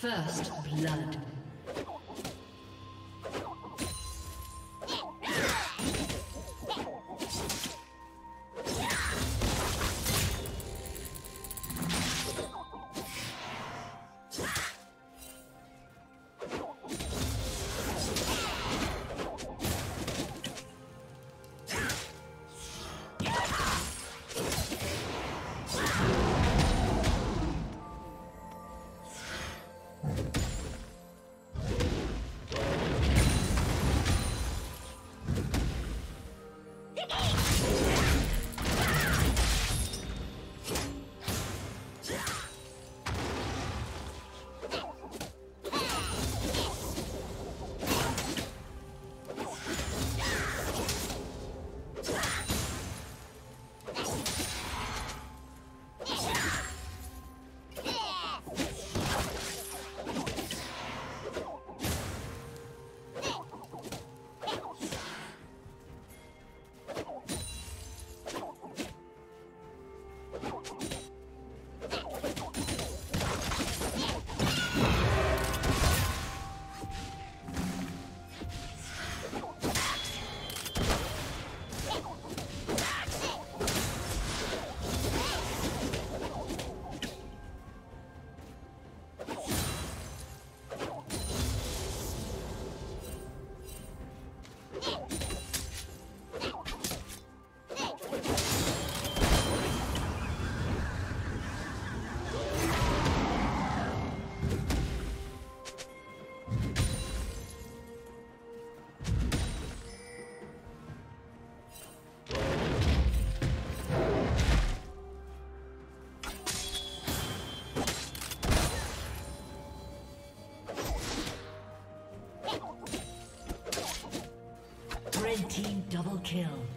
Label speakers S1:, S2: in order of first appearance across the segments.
S1: First blood. Kill.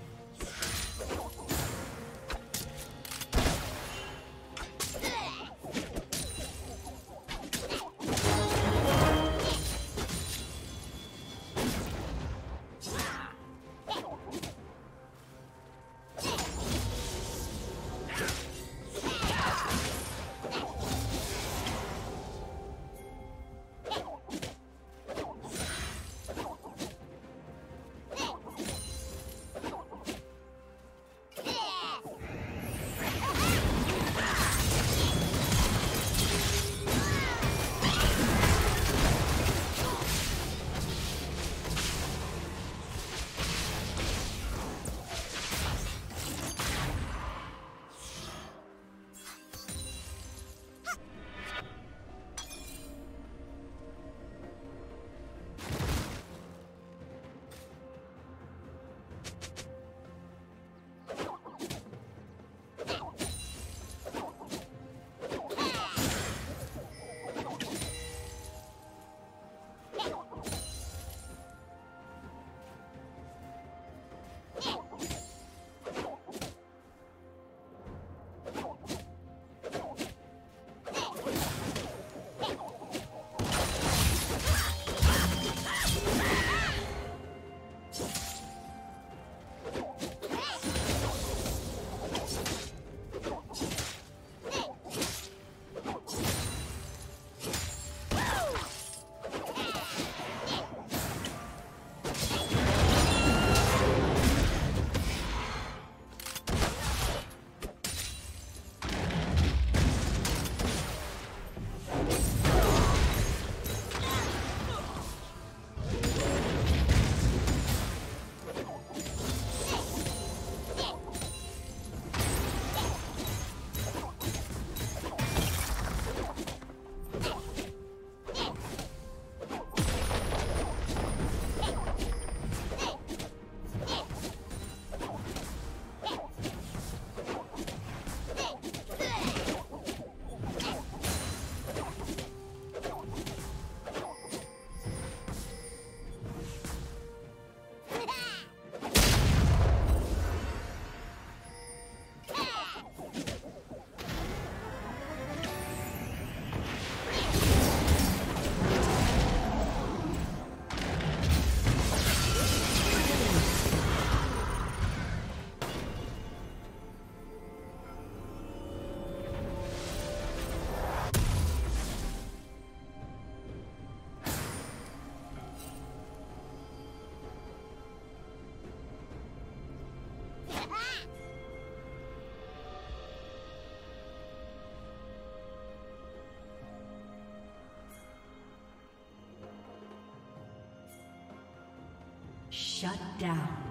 S2: Shut down.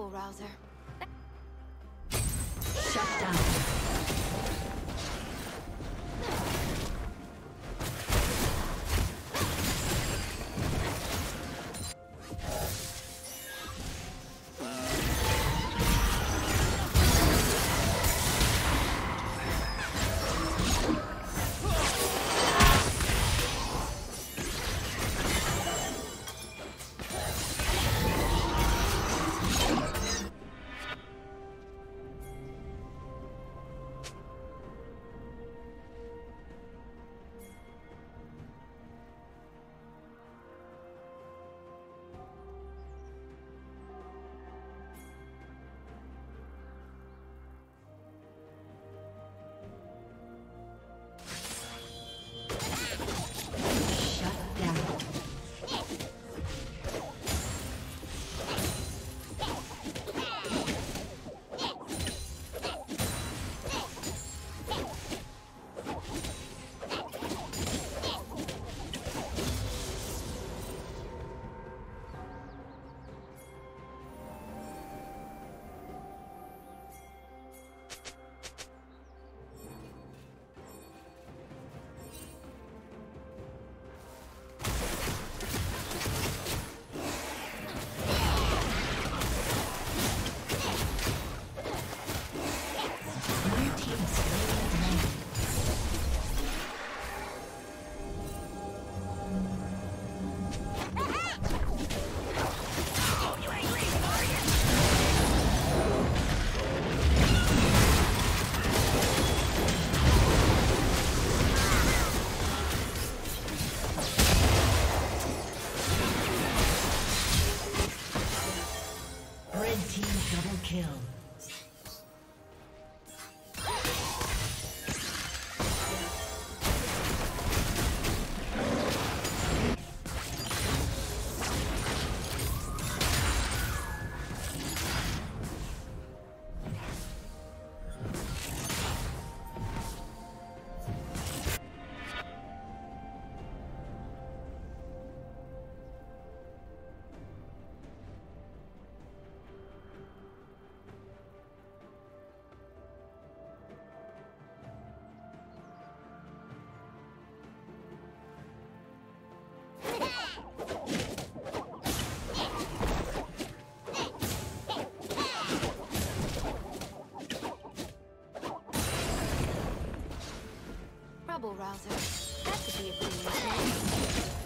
S1: Trouble rouser. Trouble rouser. That could be a pretty nickname.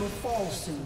S1: Will fall soon.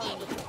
S1: 거.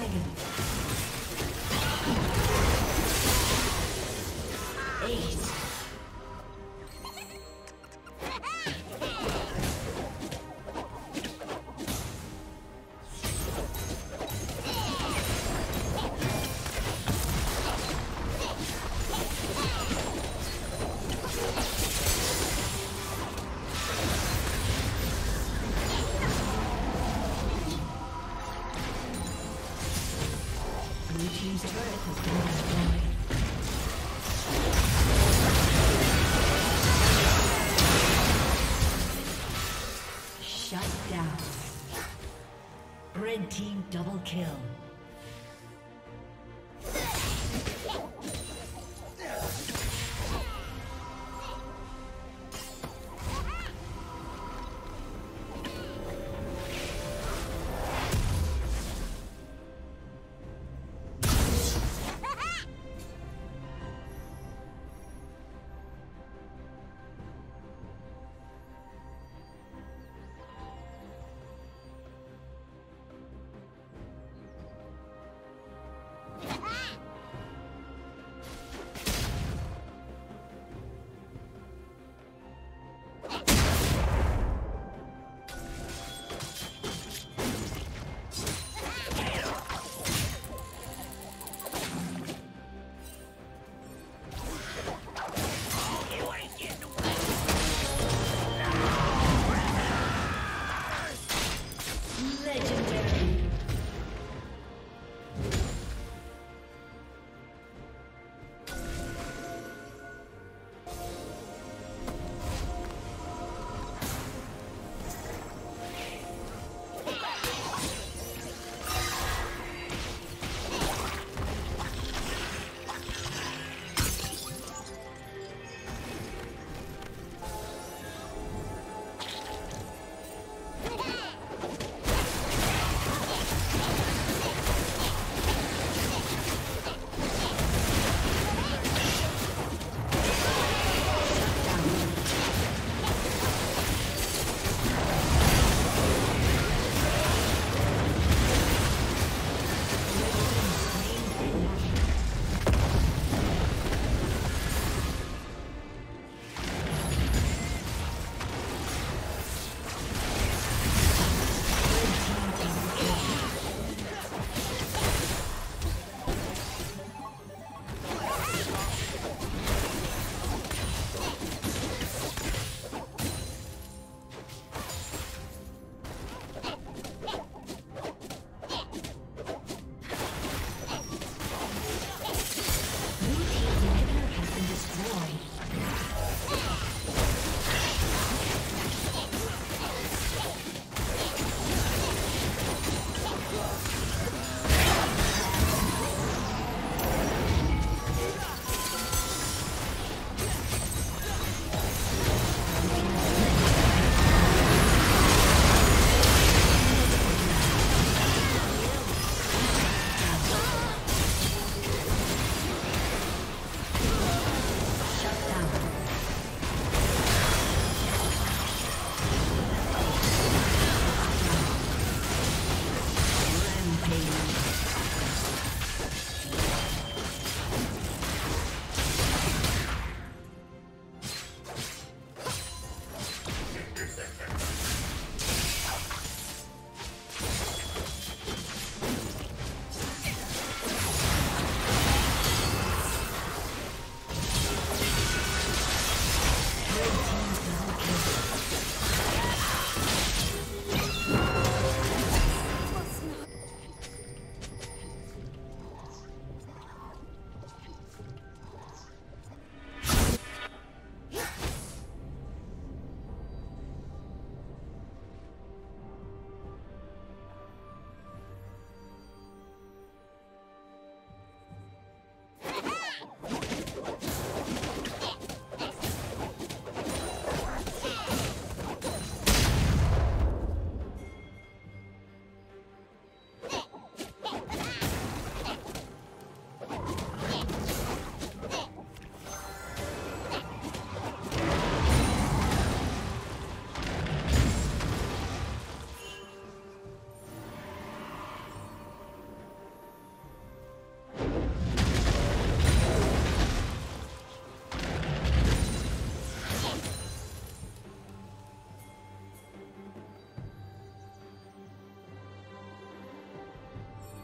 S1: 파괴. Kill.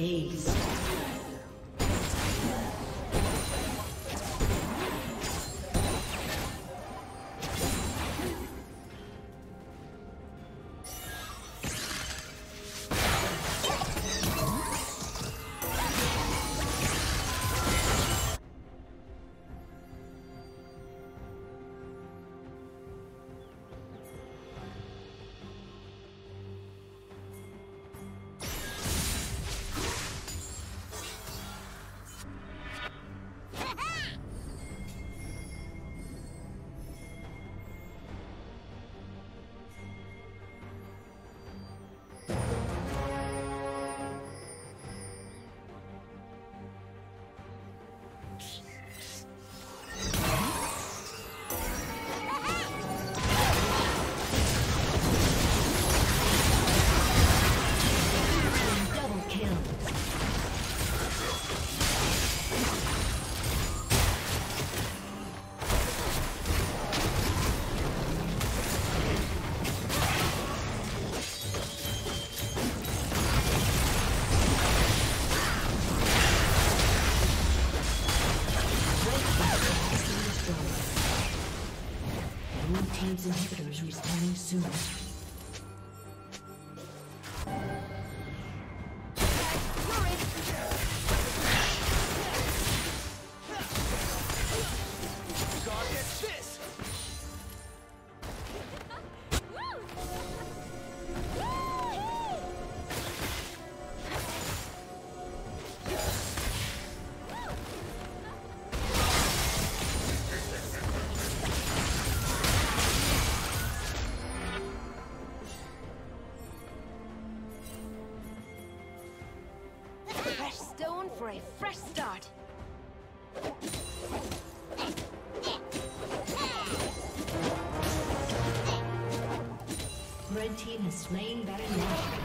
S1: Aced. soon. slain Baron Nashor.